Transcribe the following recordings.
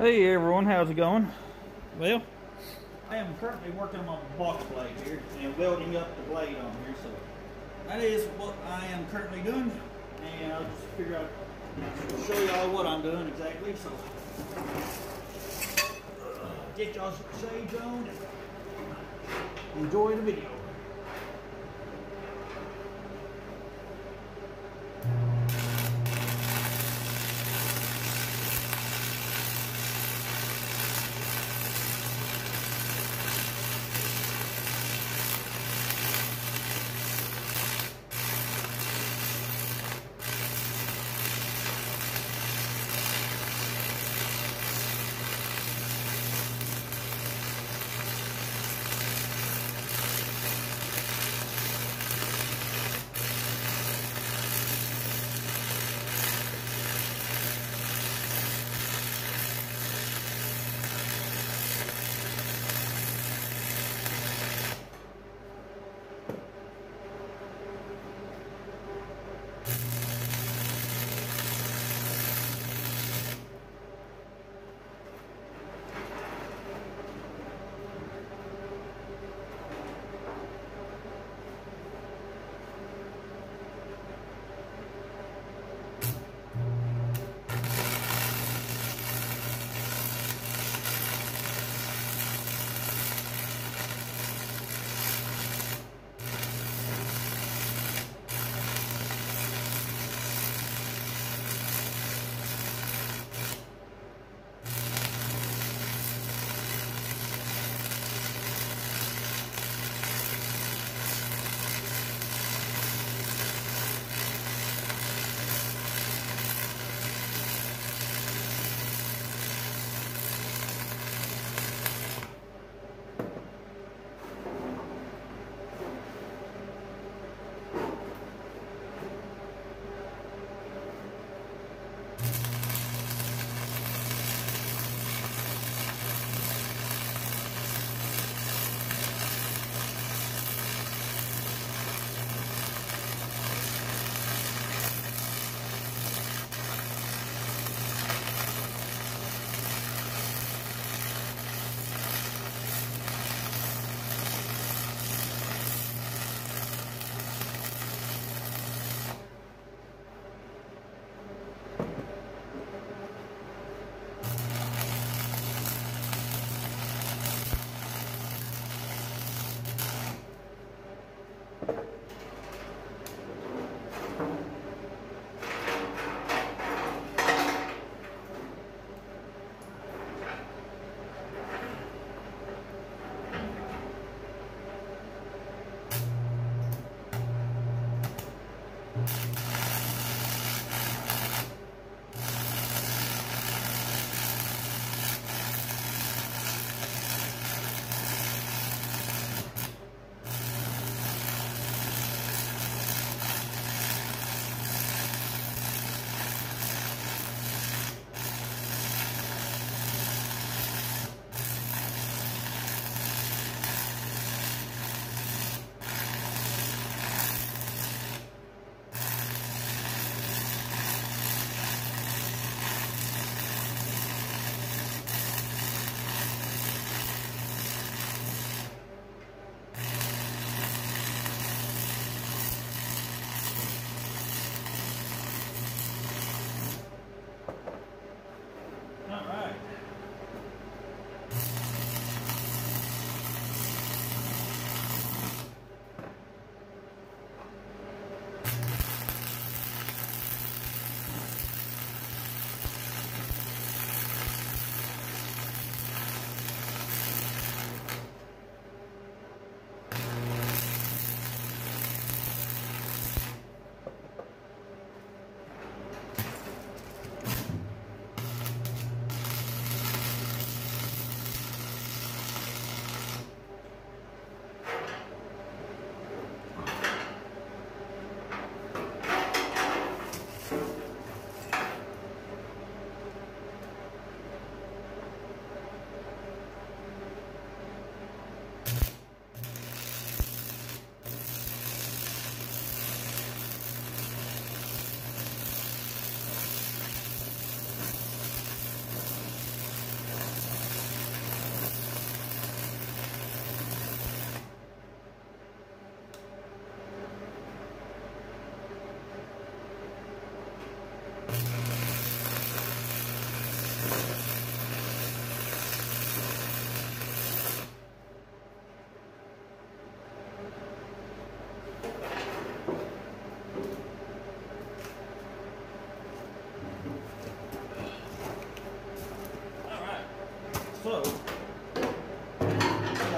Hey everyone, how's it going? Well, I am currently working on my box blade here and welding up the blade on here, so that is what I am currently doing. And I'll just figure out, I'll show y'all what I'm doing exactly. So, uh, get y'all some shades on and enjoy the video.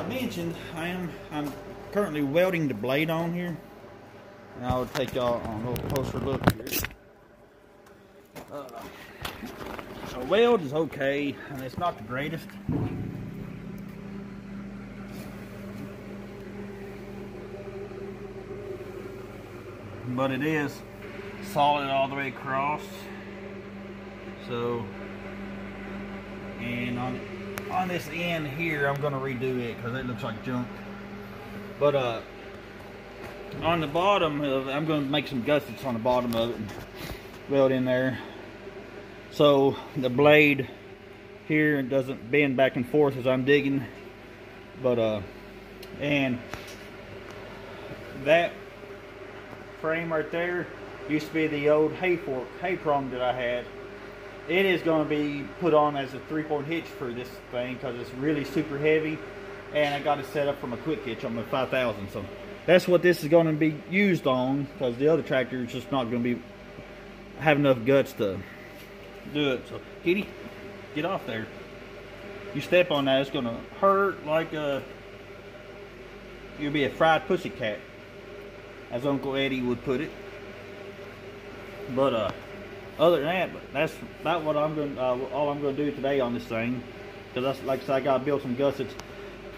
I mentioned, I am I'm currently welding the blade on here. And I'll take y'all on a little closer look here. Uh, a weld is okay, and it's not the greatest. But it is solid all the way across. So, and on on this end here, I'm gonna redo it because it looks like junk. But uh, on the bottom of I'm gonna make some gussets on the bottom of it and weld in there. So the blade here doesn't bend back and forth as I'm digging. But uh, and that frame right there used to be the old hay fork, hay prong that I had it is going to be put on as a three-point hitch for this thing because it's really super heavy and I got it set up from a quick hitch on the 5000 so that's what this is going to be used on because the other tractor is just not going to be have enough guts to do it. So kitty get off there. You step on that it's to hurt like a you'll be a fried pussy cat as Uncle Eddie would put it. But uh other than that, that's about what I'm going. Uh, all I'm to do today on this thing, because that's like I said, I got to build some gussets.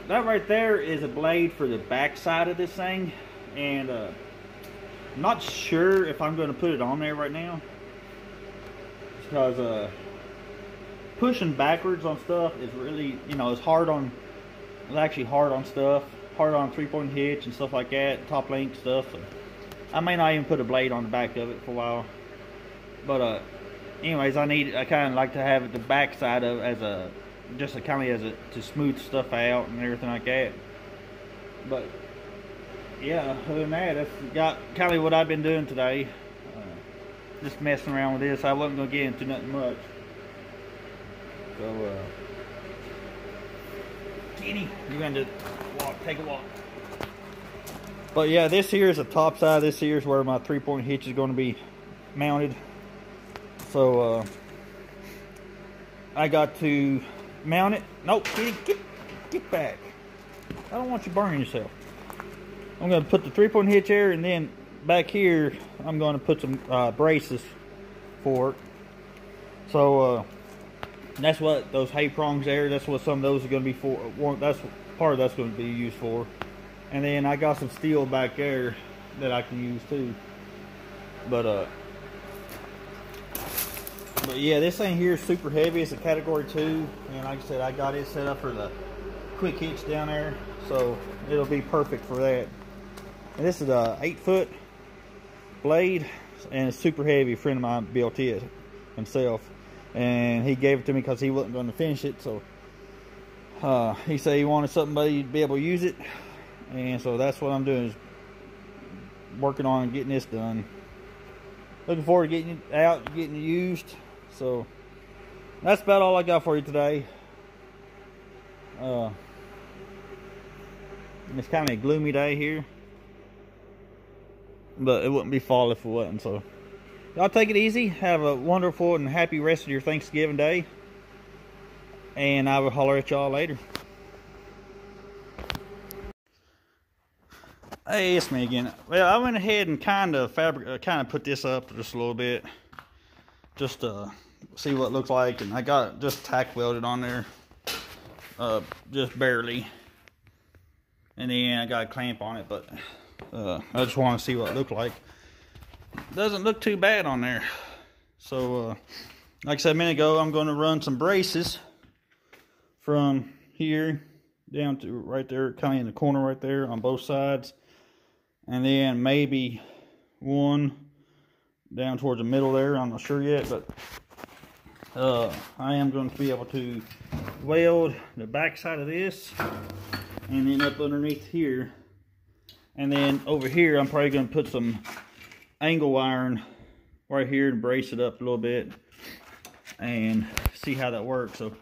That right there is a blade for the back side of this thing, and uh, I'm not sure if I'm to put it on there right now, because uh, pushing backwards on stuff is really, you know, it's hard on. It's actually hard on stuff, hard on three-point hitch and stuff like that, top link stuff. So I may not even put a blade on the back of it for a while. But uh, anyways, I need I kind of like to have it the back side of as a just a kind of as a to smooth stuff out and everything like that. But yeah, other than that, that's got kind of what I've been doing today. Just messing around with this. I wasn't gonna get into nothing much. So, uh, Kenny, you're gonna walk, take a walk. But yeah, this here is the top side. This here is where my three-point hitch is going to be mounted. So uh, I got to mount it. Nope, get, get, get back. I don't want you burning yourself. I'm going to put the three-point hitch here, and then back here, I'm going to put some uh, braces for it. So uh, that's what those hay prongs there. That's what some of those are going to be for. That's part of that's going to be used for. And then I got some steel back there that I can use too. But uh, but yeah, this thing here is super heavy. It's a category two. And like I said, I got it set up for the quick hitch down there. So it'll be perfect for that. And this is a eight foot blade and it's super heavy. A friend of mine built it himself. And he gave it to me because he wasn't going to finish it. So uh, he said he wanted somebody to be able to use it. And so that's what I'm doing is working on getting this done. Looking forward to getting it out, getting it used. So that's about all I got for you today. Uh, it's kind of a gloomy day here. But it wouldn't be fall if it wasn't. So y'all take it easy. Have a wonderful and happy rest of your Thanksgiving day. And I will holler at y'all later. Hey, it's me again. Well, I went ahead and kind of fabric, uh, kind of put this up just a little bit, just to uh, see what it looks like. And I got just tack welded on there, uh, just barely. And then I got a clamp on it, but uh, I just want to see what it looked like. Doesn't look too bad on there. So, uh, like I said a minute ago, I'm going to run some braces from here down to right there, kind of in the corner right there on both sides. And then maybe one down towards the middle there. I'm not sure yet, but uh, I am going to be able to weld the back side of this and then up underneath here and then over here I'm probably going to put some angle iron right here and brace it up a little bit and see how that works. So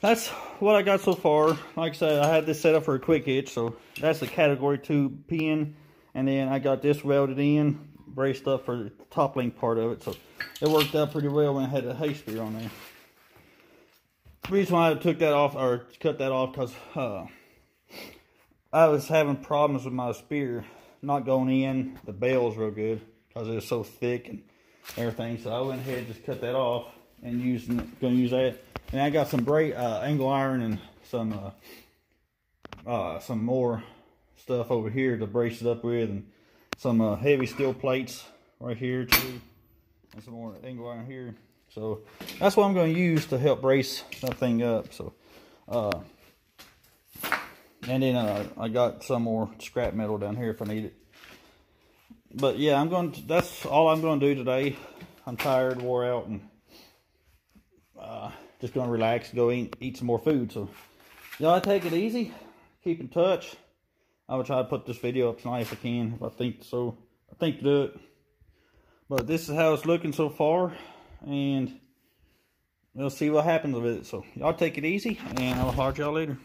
that's what I got so far. Like I said, I had this set up for a quick hitch, so that's the category two pin. And then I got this welded in, braced up for the top link part of it. So it worked out pretty well when I had a hay spear on there. The reason why I took that off or cut that off because uh, I was having problems with my spear not going in the bales real good because it was so thick and everything. So I went ahead and just cut that off and using going to use that. And I got some bright uh, angle iron and some uh, uh, some more stuff over here to brace it up with, and some uh, heavy steel plates right here too, and some more angle iron here. So that's what I'm going to use to help brace that thing up. So, uh, and then uh, I got some more scrap metal down here if I need it. But yeah, I'm going to, that's all I'm going to do today. I'm tired, wore out, and uh, just going to relax, go eat, eat some more food. So y'all take it easy, keep in touch. I will try to put this video up tonight if I can, if I think so. I think to do it. But this is how it's looking so far, and we'll see what happens with it. So y'all take it easy, and I'll to y'all later.